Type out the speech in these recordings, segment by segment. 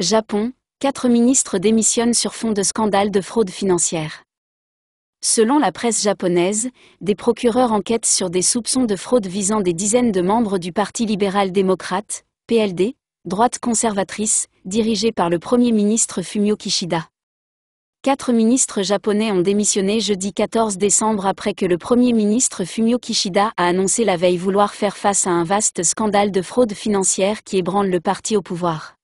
Japon, quatre ministres démissionnent sur fond de scandale de fraude financière. Selon la presse japonaise, des procureurs enquêtent sur des soupçons de fraude visant des dizaines de membres du Parti libéral-démocrate, PLD, droite conservatrice, dirigée par le Premier ministre Fumio Kishida. Quatre ministres japonais ont démissionné jeudi 14 décembre après que le Premier ministre Fumio Kishida a annoncé la veille vouloir faire face à un vaste scandale de fraude financière qui ébranle le parti au pouvoir.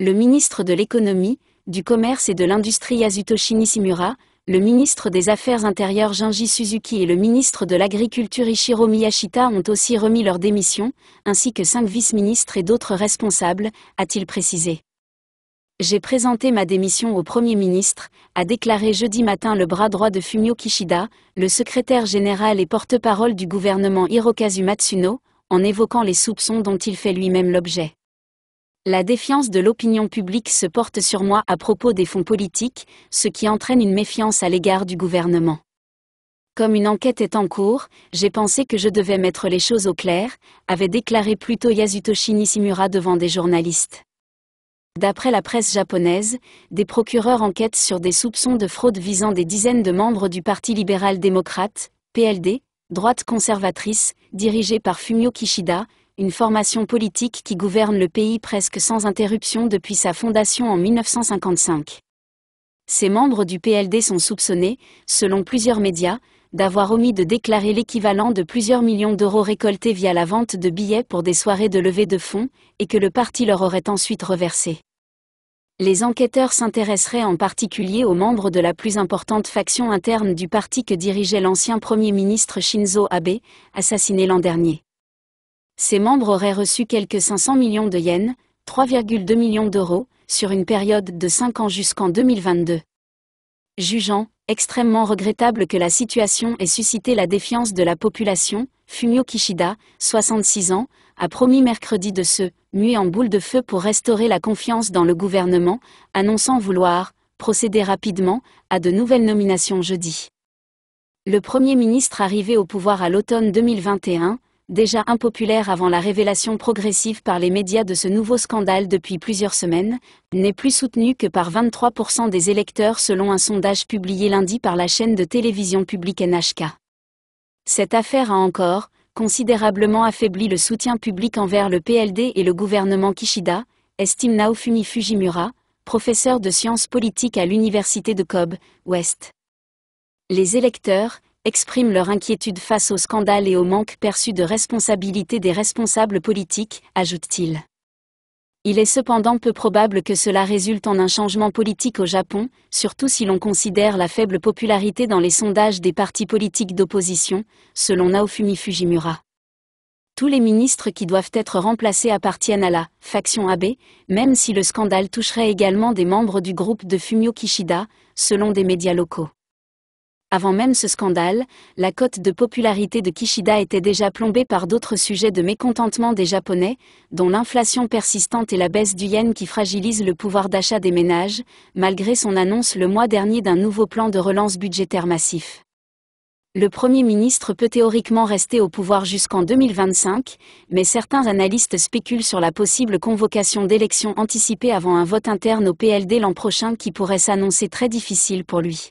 Le ministre de l'économie, du commerce et de l'industrie Yasutoshi Nishimura, le ministre des Affaires intérieures Junji Suzuki et le ministre de l'Agriculture Ichiro Miyashita ont aussi remis leur démission, ainsi que cinq vice-ministres et d'autres responsables, a-t-il précisé. J'ai présenté ma démission au Premier ministre, a déclaré jeudi matin le bras droit de Fumio Kishida, le secrétaire général et porte-parole du gouvernement Hirokazu Matsuno, en évoquant les soupçons dont il fait lui-même l'objet. La défiance de l'opinion publique se porte sur moi à propos des fonds politiques, ce qui entraîne une méfiance à l'égard du gouvernement. Comme une enquête est en cours, j'ai pensé que je devais mettre les choses au clair, avait déclaré plutôt Yasutoshi Nishimura devant des journalistes. D'après la presse japonaise, des procureurs enquêtent sur des soupçons de fraude visant des dizaines de membres du Parti libéral-démocrate, PLD, droite conservatrice, dirigée par Fumio Kishida, une formation politique qui gouverne le pays presque sans interruption depuis sa fondation en 1955. Ces membres du PLD sont soupçonnés, selon plusieurs médias, d'avoir omis de déclarer l'équivalent de plusieurs millions d'euros récoltés via la vente de billets pour des soirées de levée de fonds, et que le parti leur aurait ensuite reversé. Les enquêteurs s'intéresseraient en particulier aux membres de la plus importante faction interne du parti que dirigeait l'ancien Premier ministre Shinzo Abe, assassiné l'an dernier. Ces membres auraient reçu quelques 500 millions de yens, 3,2 millions d'euros, sur une période de 5 ans jusqu'en 2022. Jugeant extrêmement regrettable que la situation ait suscité la défiance de la population, Fumio Kishida, 66 ans, a promis mercredi de se muer en boule de feu pour restaurer la confiance dans le gouvernement, annonçant vouloir procéder rapidement à de nouvelles nominations jeudi. Le Premier ministre arrivé au pouvoir à l'automne 2021, déjà impopulaire avant la révélation progressive par les médias de ce nouveau scandale depuis plusieurs semaines, n'est plus soutenu que par 23% des électeurs selon un sondage publié lundi par la chaîne de télévision publique NHK. Cette affaire a encore, considérablement affaibli le soutien public envers le PLD et le gouvernement Kishida, estime Naofumi Fujimura, professeur de sciences politiques à l'université de Kobe, Ouest. Les électeurs, expriment leur inquiétude face au scandale et au manque perçu de responsabilité des responsables politiques, ajoute-t-il. Il est cependant peu probable que cela résulte en un changement politique au Japon, surtout si l'on considère la faible popularité dans les sondages des partis politiques d'opposition, selon Naofumi Fujimura. Tous les ministres qui doivent être remplacés appartiennent à la faction Abe, même si le scandale toucherait également des membres du groupe de Fumio Kishida, selon des médias locaux. Avant même ce scandale, la cote de popularité de Kishida était déjà plombée par d'autres sujets de mécontentement des Japonais, dont l'inflation persistante et la baisse du yen qui fragilise le pouvoir d'achat des ménages, malgré son annonce le mois dernier d'un nouveau plan de relance budgétaire massif. Le Premier ministre peut théoriquement rester au pouvoir jusqu'en 2025, mais certains analystes spéculent sur la possible convocation d'élections anticipées avant un vote interne au PLD l'an prochain qui pourrait s'annoncer très difficile pour lui.